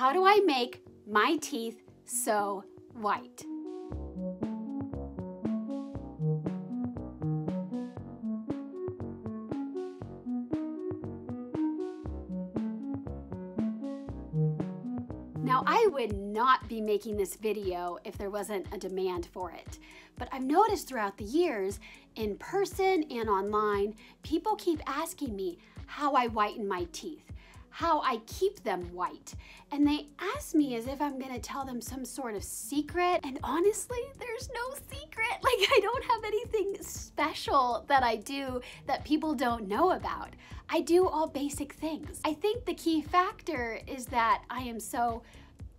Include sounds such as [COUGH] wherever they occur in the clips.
how do I make my teeth so white? Now, I would not be making this video if there wasn't a demand for it. But I've noticed throughout the years, in person and online, people keep asking me how I whiten my teeth, how I keep them white. And they ask me as if I'm gonna tell them some sort of secret. And honestly, there's no secret. [LAUGHS] Like, I don't have anything special that I do that people don't know about. I do all basic things. I think the key factor is that I am so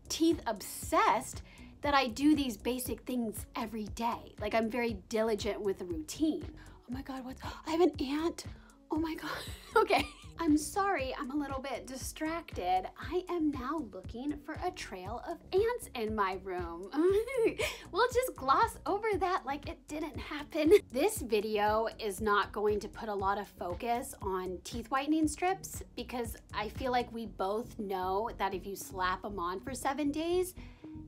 teeth obsessed that I do these basic things every day. Like I'm very diligent with the routine. Oh my God, what's, I have an ant. Oh my God, [LAUGHS] okay. I'm sorry, I'm a little bit distracted. I am now looking for a trail of ants in my room. [LAUGHS] we'll just gloss over that like it didn't happen. [LAUGHS] This video is not going to put a lot of focus on teeth whitening strips because I feel like we both know that if you slap them on for seven days,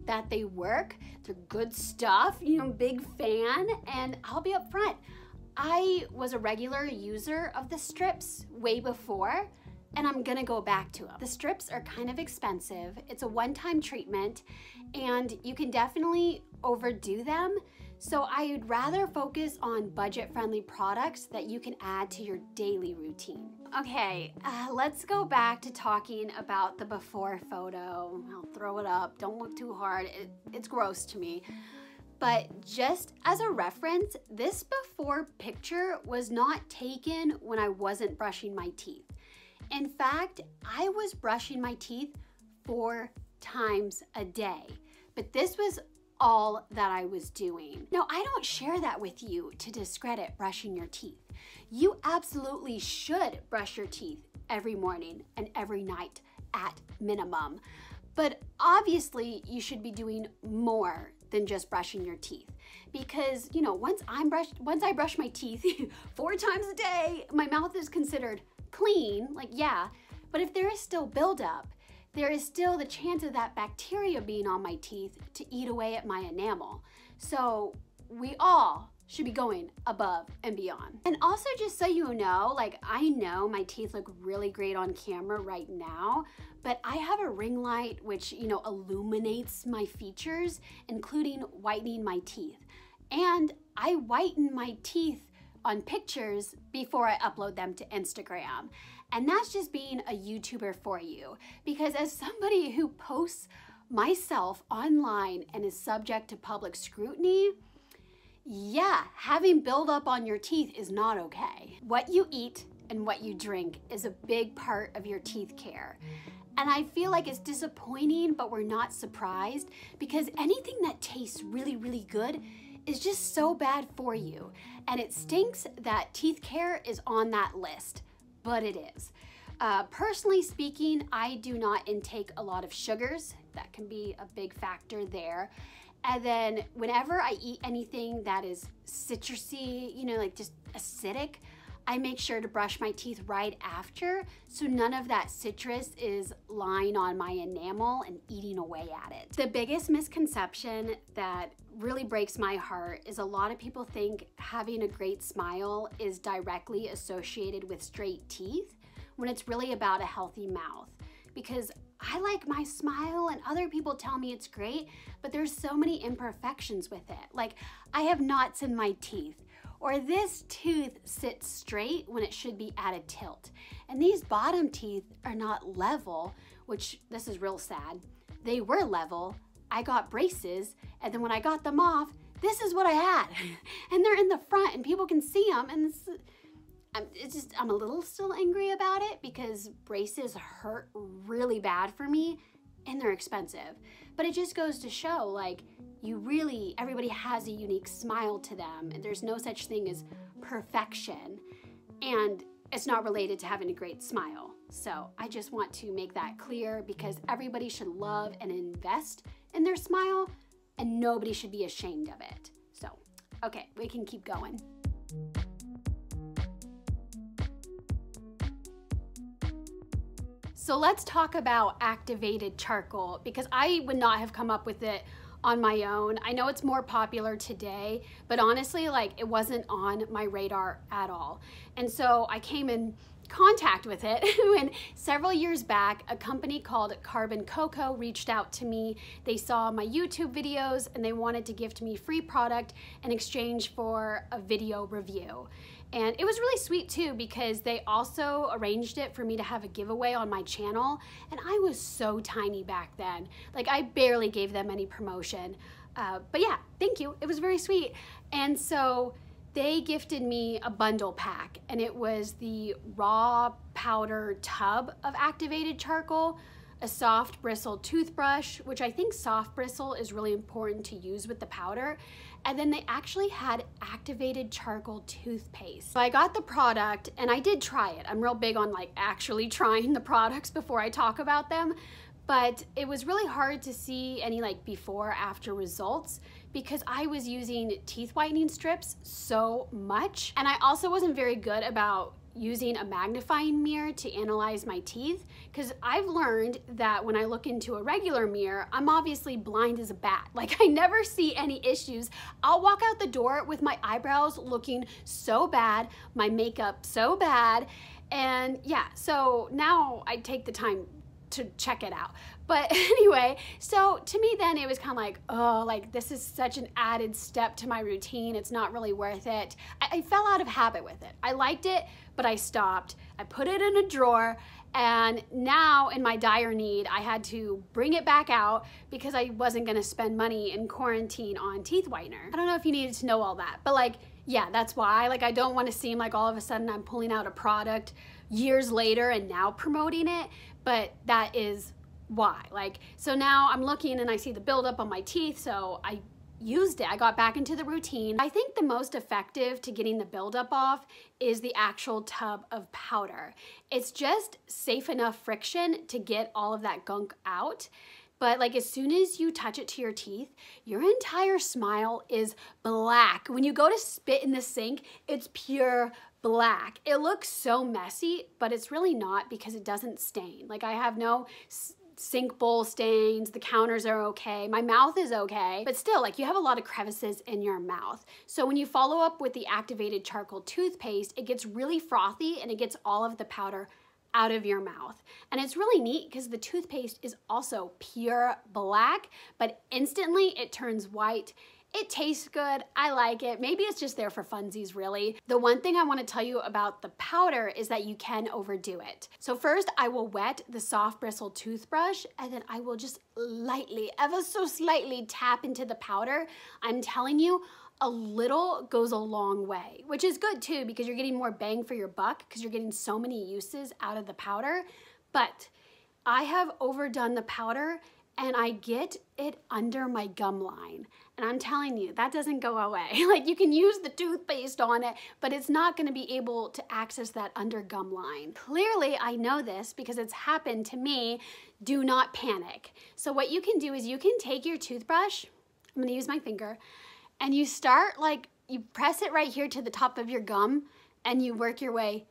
that they work. They're good stuff, you know, big fan, and I'll be upfront. I was a regular user of the strips way before, and I'm gonna go back to them. The strips are kind of expensive. It's a one-time treatment, and you can definitely overdo them. So I'd rather focus on budget-friendly products that you can add to your daily routine. Okay, uh, let's go back to talking about the before photo. I'll throw it up, don't look too hard. It, it's gross to me. But just as a reference, this before picture was not taken when I wasn't brushing my teeth. In fact, I was brushing my teeth four times a day, but this was all that I was doing. Now, I don't share that with you to discredit brushing your teeth. You absolutely should brush your teeth every morning and every night at minimum. But obviously, you should be doing more than just brushing your teeth. Because, you know, once I'm brushed, once I brush my teeth [LAUGHS] four times a day, my mouth is considered clean, like yeah, but if there is still buildup, there is still the chance of that bacteria being on my teeth to eat away at my enamel. So we all should be going above and beyond. And also just so you know, like I know my teeth look really great on camera right now, but I have a ring light which, you know, illuminates my features, including whitening my teeth. And I whiten my teeth on pictures before I upload them to Instagram. And that's just being a YouTuber for you. Because as somebody who posts myself online and is subject to public scrutiny, yeah, having buildup on your teeth is not okay. What you eat and what you drink is a big part of your teeth care. And I feel like it's disappointing, but we're not surprised because anything that tastes really, really good is just so bad for you. And it stinks that teeth care is on that list, but it is. Uh, personally speaking, I do not intake a lot of sugars. That can be a big factor there. And then whenever I eat anything that is citrusy, you know, like just acidic, I make sure to brush my teeth right after so none of that citrus is lying on my enamel and eating away at it. The biggest misconception that really breaks my heart is a lot of people think having a great smile is directly associated with straight teeth when it's really about a healthy mouth because I like my smile and other people tell me it's great, but there's so many imperfections with it. Like I have knots in my teeth or this tooth sits straight when it should be at a tilt. And these bottom teeth are not level, which this is real sad. They were level. I got braces, and then when I got them off, this is what I had. [LAUGHS] and they're in the front and people can see them and it's, I'm, it's just, I'm a little still angry about it because braces hurt really bad for me and they're expensive. But it just goes to show like you really, everybody has a unique smile to them and there's no such thing as perfection. And it's not related to having a great smile. So I just want to make that clear because everybody should love and invest in their smile and nobody should be ashamed of it. So, okay, we can keep going. So let's talk about activated charcoal because I would not have come up with it on my own. I know it's more popular today, but honestly, like it wasn't on my radar at all. And so I came in contact with it [LAUGHS] when several years back a company called Carbon Coco reached out to me. They saw my YouTube videos and they wanted to gift me free product in exchange for a video review. And it was really sweet too because they also arranged it for me to have a giveaway on my channel. And I was so tiny back then. Like I barely gave them any promotion. Uh, but yeah, thank you. It was very sweet. And so they gifted me a bundle pack and it was the raw powder tub of activated charcoal, a soft bristle toothbrush, which I think soft bristle is really important to use with the powder. And then they actually had activated charcoal toothpaste. So I got the product and I did try it. I'm real big on like actually trying the products before I talk about them but it was really hard to see any like before after results because I was using teeth whitening strips so much and I also wasn't very good about using a magnifying mirror to analyze my teeth because I've learned that when I look into a regular mirror, I'm obviously blind as a bat. [LAUGHS] Like I never see any issues. I'll walk out the door with my eyebrows looking so bad, my makeup so bad, and yeah, so now I take the time to check it out. But [LAUGHS] anyway, so to me then it was kind of like, oh, like this is such an added step to my routine. It's not really worth it. I, I fell out of habit with it. I liked it, but I stopped. I put it in a drawer and now in my dire need, I had to bring it back out because I wasn't gonna spend money in quarantine on teeth whitener. I don't know if you needed to know all that, but like, yeah, that's why. Like, I don't wanna seem like all of a sudden I'm pulling out a product years later and now promoting it, but that is why. Like, so now I'm looking and I see the buildup on my teeth, so I used it. I got back into the routine. I think the most effective to getting the buildup off is the actual tub of powder. It's just safe enough friction to get all of that gunk out. But like as soon as you touch it to your teeth, your entire smile is black. When you go to spit in the sink, it's pure black. It looks so messy, but it's really not because it doesn't stain. Like I have no sink bowl stains, the counters are okay, my mouth is okay, but still like you have a lot of crevices in your mouth. So when you follow up with the activated charcoal toothpaste, it gets really frothy and it gets all of the powder out of your mouth. And it's really neat because the toothpaste is also pure black, but instantly it turns white it tastes good. I like it. Maybe it's just there for funsies, really. The one thing I want to tell you about the powder is that you can overdo it. So first, I will wet the soft bristle toothbrush and then I will just lightly, ever so slightly tap into the powder. I'm telling you, a little goes a long way, which is good too because you're getting more bang for your buck because you're getting so many uses out of the powder. But I have overdone the powder and I get it under my gum line. And I'm telling you, that doesn't go away. [LAUGHS] like you can use the toothpaste on it, but it's not gonna be able to access that under gum line. Clearly, I know this because it's happened to me. Do not panic. So what you can do is you can take your toothbrush, I'm gonna use my finger, and you start like, you press it right here to the top of your gum and you work your way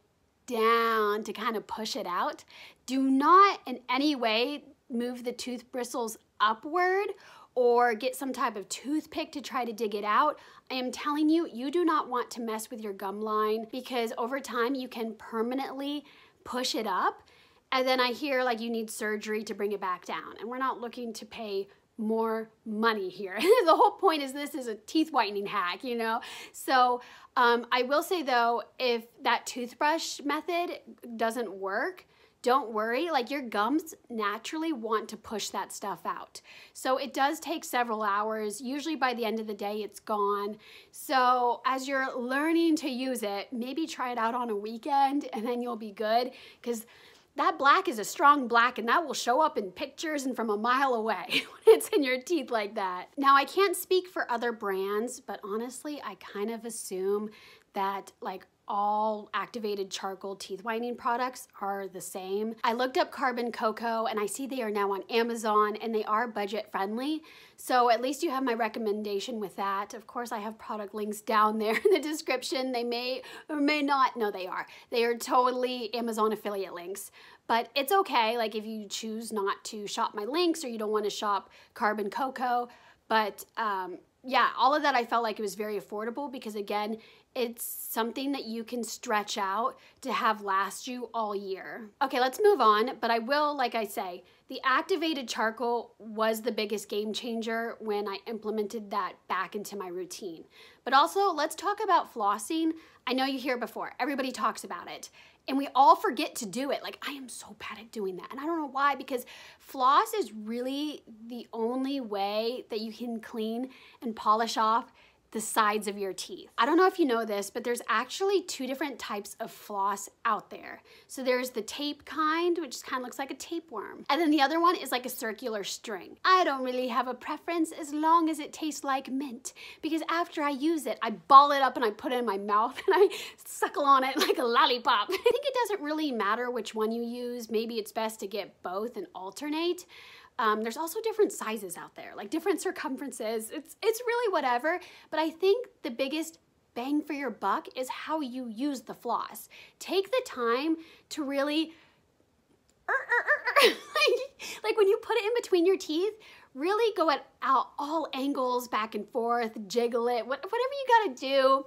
down to kind of push it out. Do not in any way move the tooth bristles upward or get some type of toothpick to try to dig it out. I am telling you, you do not want to mess with your gum line because over time you can permanently push it up. And then I hear like you need surgery to bring it back down. And we're not looking to pay more money here. [LAUGHS] the whole point is this is a teeth whitening hack, you know? So um, I will say though, if that toothbrush method doesn't work, don't worry, like your gums naturally want to push that stuff out. So it does take several hours. Usually by the end of the day, it's gone. So as you're learning to use it, maybe try it out on a weekend and then you'll be good because that black is a strong black and that will show up in pictures and from a mile away [LAUGHS] when it's in your teeth like that. Now I can't speak for other brands, but honestly, I kind of assume that like all activated charcoal teeth whitening products are the same. I looked up Carbon Coco and I see they are now on Amazon and they are budget friendly. So at least you have my recommendation with that. Of course, I have product links down there in the description. They may or may not, no they are. They are totally Amazon affiliate links. but it's okay. Like if you choose not to shop my links or you don't want to shop Carbon Coco, but um, yeah, all of that I felt like it was very affordable because again, it's something that you can stretch out to have last you all year. Okay, let's move on, but I will, like I say, the activated charcoal was the biggest game changer when I implemented that back into my routine. But also, let's talk about flossing. I know you hear before, everybody talks about it. And we all forget to do it. Like, I am so bad at doing that. And I don't know why, because floss is really the only way that you can clean and polish off the sides of your teeth. I don't know if you know this, but there's actually two different types of floss out there. So there's the tape kind, which kind of looks like a tapeworm. And then the other one is like a circular string. I don't really have a preference as long as it tastes like mint because after I use it, I ball it up and I put it in my mouth [LAUGHS] and I suckle on it like a lollipop. I think it doesn't really matter which one you use. Maybe it's best to get both and alternate. Um, there's also different sizes out there, like different circumferences. It's, it's really whatever, but I think the biggest bang for your buck is how you use the floss. Take the time to really, like, [LAUGHS] like when you put it in between your teeth, really go at all angles, back and forth, jiggle it, whatever you gotta do,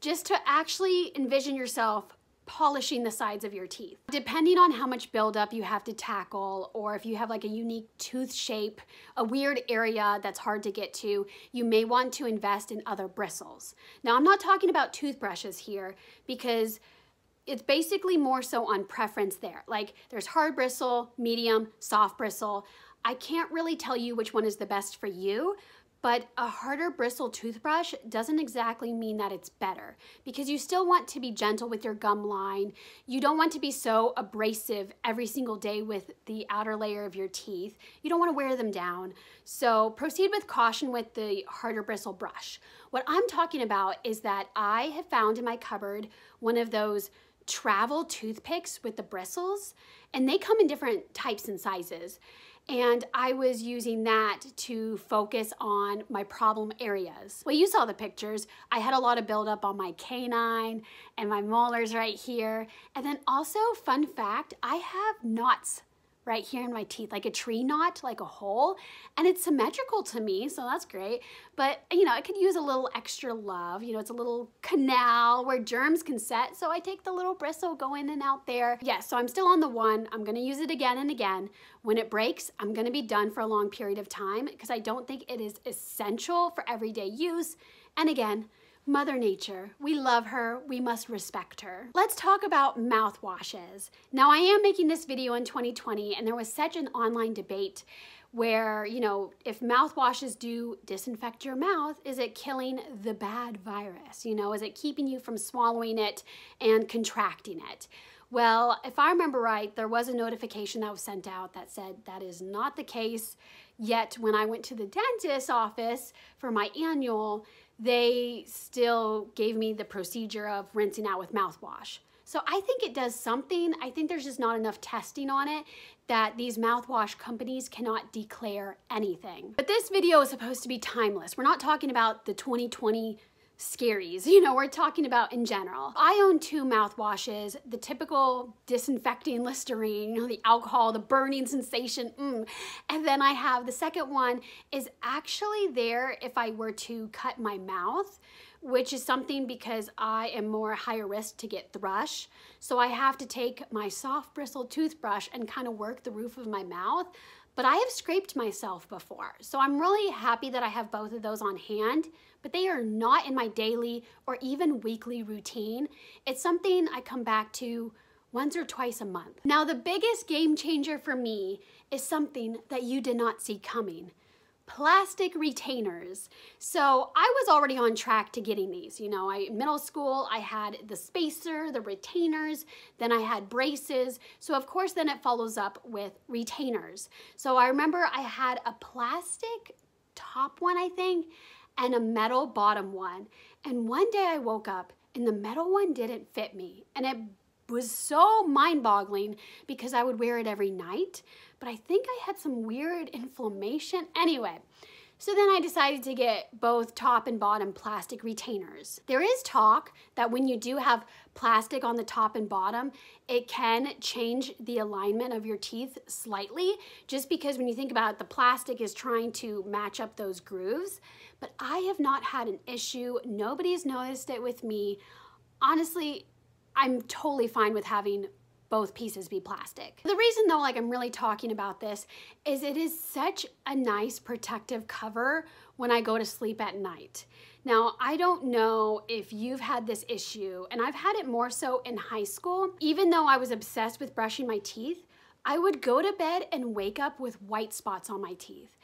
just to actually envision yourself polishing the sides of your teeth. Depending on how much buildup you have to tackle, or if you have like a unique tooth shape, a weird area that's hard to get to, you may want to invest in other bristles. Now, I'm not talking about toothbrushes here because it's basically more so on preference there. Like there's hard bristle, medium, soft bristle. I can't really tell you which one is the best for you, but a harder bristle toothbrush doesn't exactly mean that it's better because you still want to be gentle with your gum line. You don't want to be so abrasive every single day with the outer layer of your teeth. You don't want to wear them down. So proceed with caution with the harder bristle brush. What I'm talking about is that I have found in my cupboard one of those travel toothpicks with the bristles and they come in different types and sizes. And I was using that to focus on my problem areas. Well, you saw the pictures. I had a lot of buildup on my canine and my molars right here. And then also, fun fact, I have knots right here in my teeth, like a tree knot, like a hole, and it's symmetrical to me, so that's great. But, you know, I could use a little extra love. You know, it's a little canal where germs can set, so I take the little bristle, go in and out there. Yes, yeah, so I'm still on the one. I'm gonna use it again and again. When it breaks, I'm gonna be done for a long period of time because I don't think it is essential for everyday use. And again, Mother Nature, we love her, we must respect her. Let's talk about mouthwashes. Now I am making this video in 2020 and there was such an online debate where, you know, if mouthwashes do disinfect your mouth, is it killing the bad virus? You know, is it keeping you from swallowing it and contracting it? Well, if I remember right, there was a notification that was sent out that said that is not the case. Yet when I went to the dentist's office for my annual, they still gave me the procedure of rinsing out with mouthwash. So I think it does something. I think there's just not enough testing on it that these mouthwash companies cannot declare anything. But this video is supposed to be timeless. We're not talking about the 2020 scaries, [LAUGHS] you know, we're talking about in general. I own two mouthwashes, the typical disinfecting Listerine, [LAUGHS] you know, the alcohol, the burning sensation, mm. and then I have the second one is actually there if I were to cut my mouth, which is something because I am more higher risk to get thrush. So I have to take my soft bristle toothbrush and kind of work the roof of my mouth but I have scraped myself before. So I'm really happy that I have both of those on hand, but they are not in my daily or even weekly routine. It's something I come back to once or twice a month. Now, the biggest game changer for me is something that you did not see coming plastic retainers. So I was already on track to getting these. You know, I middle school, I had the spacer, the retainers, then I had braces. So of course, then it follows up with retainers. So I remember I had a plastic top one, I think, and a metal bottom one. And one day I woke up and the metal one didn't fit me. And it was so mind boggling because I would wear it every night but I think I had some weird inflammation. Anyway, So then I decided to get both top and bottom plastic retainers. There is talk that when you do have plastic on the top and bottom, it can change the alignment of your teeth slightly, just because when you think about it, the plastic is trying to match up those grooves. But I have not had an issue. Nobody's noticed it with me. Honestly, I'm totally fine with having both pieces be plastic. The reason though, like I'm really talking about this, is it is such a nice protective cover when I go to sleep at night. Now, I don't know if you've had this issue, and I've had it more so in high school. Even though I was obsessed with brushing my teeth, I would go to bed and wake up with white spots on my teeth.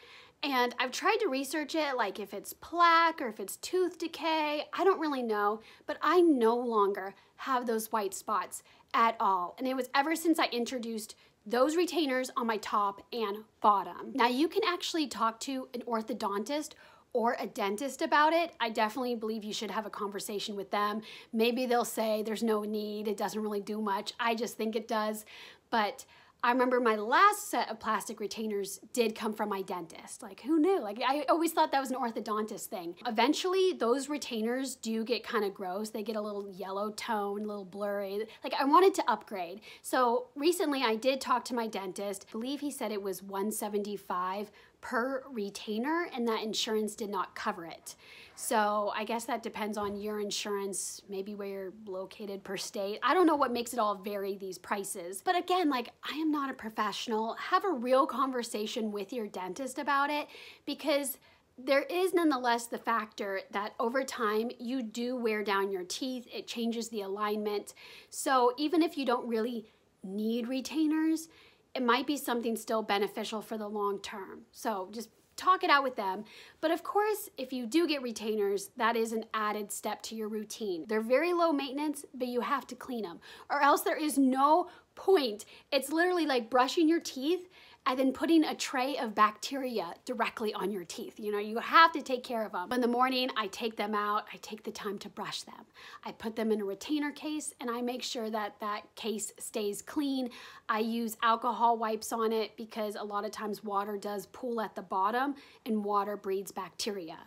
And I've tried to research it, like if it's plaque or if it's tooth decay, I don't really know, but I no longer have those white spots at all. And it was ever since I introduced those retainers on my top and bottom. Now you can actually talk to an orthodontist or a dentist about it, I definitely believe you should have a conversation with them. Maybe they'll say there's no need, it doesn't really do much. I just think it does. But I remember my last set of plastic retainers did come from my dentist. Like, who knew? Like, I always thought that was an orthodontist thing. Eventually, those retainers do get kind of gross. They get a little yellow tone, a little blurry. Like, I wanted to upgrade. So recently, I did talk to my dentist. I believe he said it was 175 per retainer and that insurance did not cover it. So I guess that depends on your insurance, maybe where you're located per state. I don't know what makes it all vary these prices. But again, like I am not a professional. Have a real conversation with your dentist about it because there is nonetheless the factor that over time you do wear down your teeth. It changes the alignment. So even if you don't really need retainers, it might be something still beneficial for the long term. So just talk it out with them. But of course, if you do get retainers, that is an added step to your routine. They're very low maintenance, but you have to clean them or else there is no point. It's literally like brushing your teeth and then putting a tray of bacteria directly on your teeth. You know, you have to take care of them. In the morning, I take them out, I take the time to brush them. I put them in a retainer case and I make sure that that case stays clean. I use alcohol wipes on it because a lot of times water does pool at the bottom and water breeds bacteria.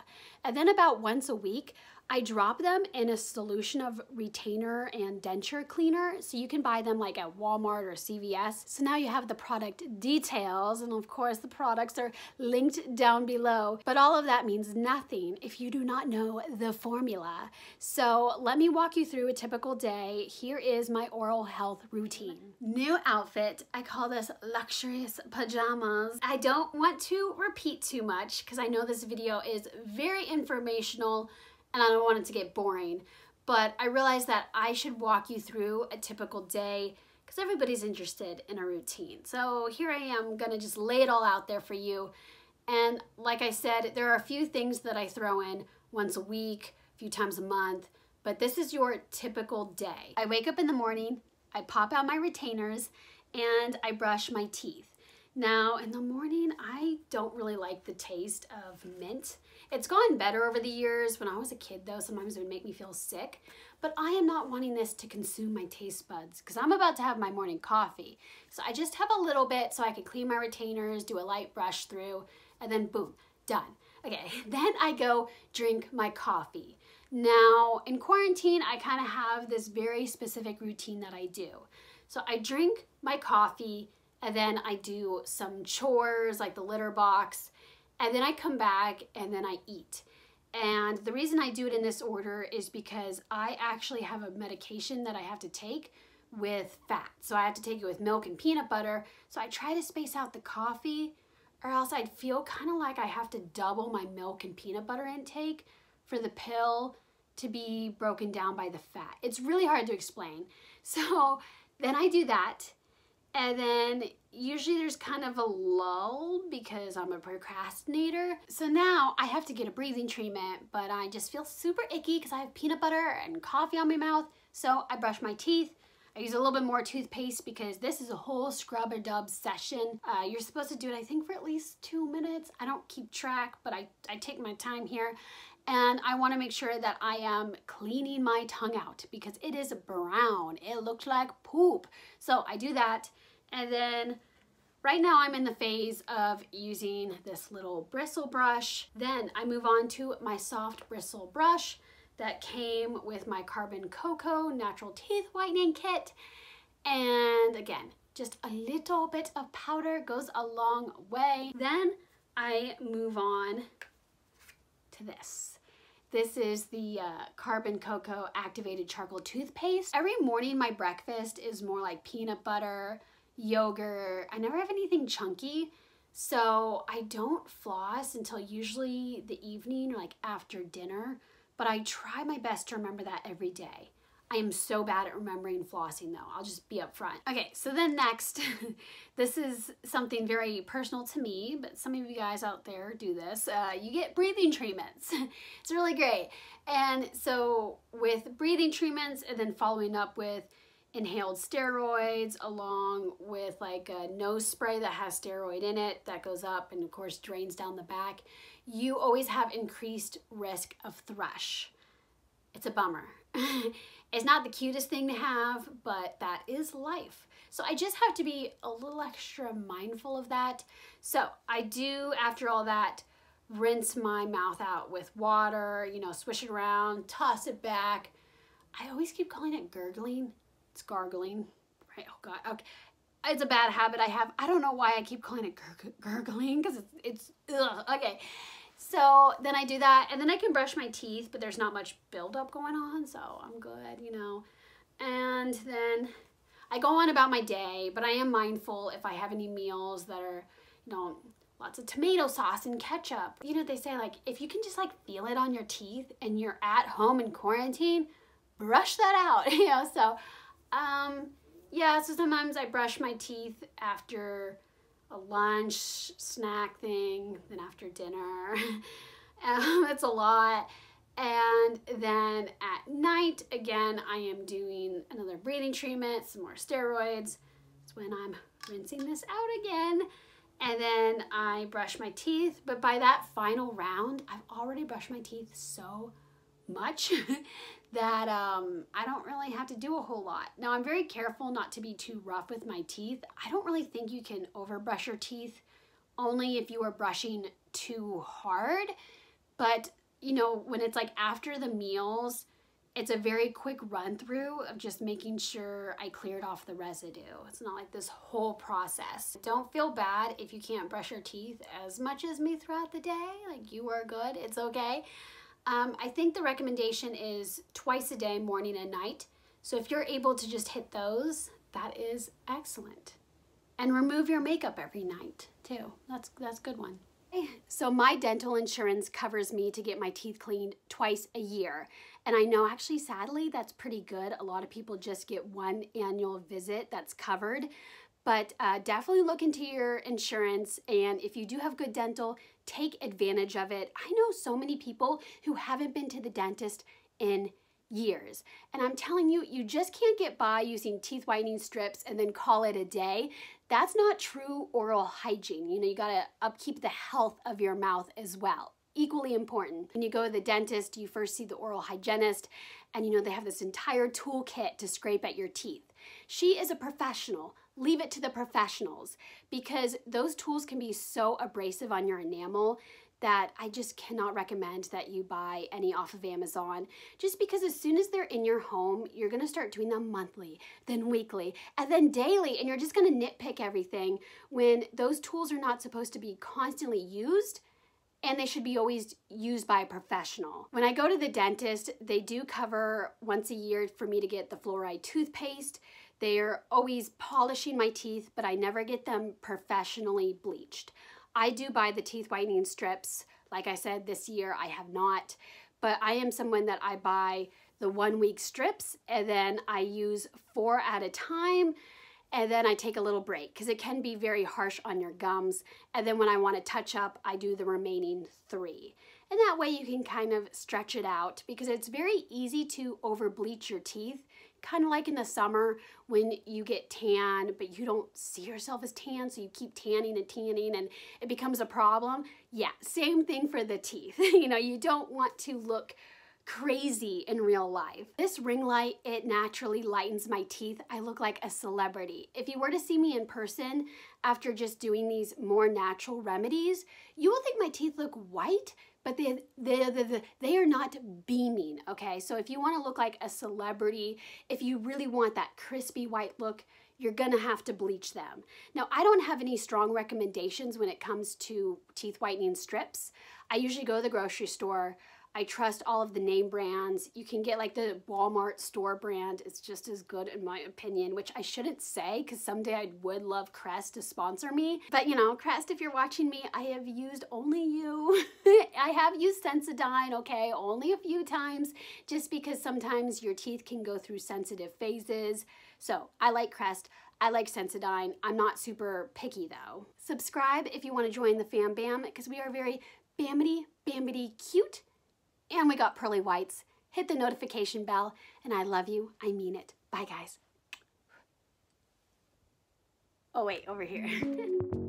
And then about once a week, I drop them in a solution of retainer and denture cleaner. So you can buy them like at Walmart or CVS. So now you have the product details. And of course the products are linked down below. But all of that means nothing if you do not know the formula. So let me walk you through a typical day. Here is my oral health routine. New outfit. I call this luxurious pajamas. I don't want to repeat too much because I know this video is very informational and I don't want it to get boring. But I realized that I should walk you through a typical day because everybody's interested in a routine. So here I am gonna just lay it all out there for you. And like I said, there are a few things that I throw in once a week, a few times a month, but this is your typical day. I wake up in the morning, I pop out my retainers, and I brush my teeth. Now, in the morning, I don't really like the taste of mint. It's gone better over the years. When I was a kid, though, sometimes it would make me feel sick. But I am not wanting this to consume my taste buds because I'm about to have my morning coffee. So I just have a little bit so I can clean my retainers, do a light brush through, and then boom, done. Okay, [LAUGHS] then I go drink my coffee. Now, in quarantine, I kind of have this very specific routine that I do. So I drink my coffee, and then I do some chores like the litter box, and then I come back and then I eat. And the reason I do it in this order is because I actually have a medication that I have to take with fat. So I have to take it with milk and peanut butter. So I try to space out the coffee or else I'd feel kind of like I have to double my milk and peanut butter intake for the pill to be broken down by the fat. It's really hard to explain. [LAUGHS] So then I do that and then usually there's kind of a lull because I'm a procrastinator. So now I have to get a breathing treatment, but I just feel super icky because I have peanut butter and coffee on my mouth. So I brush my teeth. I use a little bit more toothpaste because this is a whole scrub a dub session. Uh, you're supposed to do it, I think, for at least two minutes. I don't keep track, but I, I take my time here. And I wanna make sure that I am cleaning my tongue out because it is brown. It looks like poop. So I do that. And then right now I'm in the phase of using this little bristle brush. Then I move on to my soft bristle brush that came with my Carbon Coco Natural Teeth Whitening Kit. And again, just a little bit of powder goes a long way. Then I move on to this. This is the uh, Carbon Coco Activated Charcoal Toothpaste. Every morning my breakfast is more like peanut butter, yogurt. I never have anything chunky. So I don't floss until usually the evening or like after dinner, but I try my best to remember that every day. I am so bad at remembering flossing though. I'll just be upfront. Okay, so then next, [LAUGHS] this is something very personal to me, but some of you guys out there do this. Uh, you get breathing treatments. [LAUGHS] it's really great. And so with breathing treatments and then following up with inhaled steroids along with like a nose spray that has steroid in it that goes up and of course drains down the back, you always have increased risk of thrush. It's a bummer. [LAUGHS] it's not the cutest thing to have, but that is life. So I just have to be a little extra mindful of that. So I do, after all that, rinse my mouth out with water, you know, swish it around, toss it back. I always keep calling it gurgling. It's gargling, right? Oh God, okay. It's a bad habit I have. I don't know why I keep calling it gurgling because it's, it's ugh. Okay. So then I do that and then I can brush my teeth, but there's not much buildup going on. So I'm good, you know. And then I go on about my day, but I am mindful if I have any meals that are, you know, lots of tomato sauce and ketchup. You know, they say like, if you can just like feel it on your teeth and you're at home in quarantine, brush that out, [LAUGHS] you know, so um, yeah, so sometimes I brush my teeth after a lunch snack thing, then after dinner. [LAUGHS] um, a lot. And then at night, again, I am doing another breathing treatment, some more steroids. It's when I'm rinsing this out again. And then I brush my teeth. But by that final round, I've already brushed my teeth so much [LAUGHS] that um, I don't really have to do a whole lot. Now I'm very careful not to be too rough with my teeth. I don't really think you can overbrush your teeth only if you are brushing too hard. But you know, when it's like after the meals, it's a very quick run through of just making sure I cleared off the residue. It's not like this whole process. Don't feel bad if you can't brush your teeth as much as me throughout the day. Like you are good, it's okay. Um, I think the recommendation is twice a day, morning and night. So if you're able to just hit those, that is excellent. And remove your makeup every night too. That's, that's a good one. So my dental insurance covers me to get my teeth cleaned twice a year. And I know actually sadly that's pretty good. A lot of people just get one annual visit that's covered. But uh, definitely look into your insurance. And if you do have good dental, take advantage of it. I know so many people who haven't been to the dentist in years. And I'm telling you, you just can't get by using teeth whitening strips and then call it a day. That's not true oral hygiene. You know, you gotta upkeep the health of your mouth as well. Equally important. When you go to the dentist, you first see the oral hygienist, and you know, they have this entire toolkit to scrape at your teeth. She is a professional leave it to the professionals because those tools can be so abrasive on your enamel that I just cannot recommend that you buy any off of Amazon just because as soon as they're in your home, you're gonna start doing them monthly, then weekly, and then daily, and you're just gonna nitpick everything when those tools are not supposed to be constantly used and they should be always used by a professional. When I go to the dentist, they do cover once a year for me to get the fluoride toothpaste. They're always polishing my teeth, but I never get them professionally bleached. I do buy the teeth whitening strips. Like I said, this year I have not, but I am someone that I buy the one week strips and then I use four at a time and then I take a little break because it can be very harsh on your gums. And then when I want to touch up, I do the remaining three. And that way you can kind of stretch it out because it's very easy to over bleach your teeth kind of like in the summer when you get tan, but you don't see yourself as tan, so you keep tanning and tanning and it becomes a problem. Yeah, same thing for the teeth. [LAUGHS] you know, you don't want to look crazy in real life. This ring light, it naturally lightens my teeth. I look like a celebrity. If you were to see me in person after just doing these more natural remedies, you will think my teeth look white, but they, they, they, they are not beaming, okay? So if you wanna look like a celebrity, if you really want that crispy white look, you're gonna have to bleach them. Now, I don't have any strong recommendations when it comes to teeth whitening strips. I usually go to the grocery store, I trust all of the name brands. You can get like the Walmart store brand. It's just as good in my opinion, which I shouldn't say because someday I would love Crest to sponsor me. But you know, Crest, if you're watching me, I have used only you. [LAUGHS] I have used Sensodyne, okay, only a few times just because sometimes your teeth can go through sensitive phases. So I like Crest. I like Sensodyne. I'm not super picky though. Subscribe if you want to join the Fam Bam because we are very bamity, bamity cute and we got pearly whites. Hit the notification bell, and I love you. I mean it. Bye, guys. Oh, wait, over here. [LAUGHS]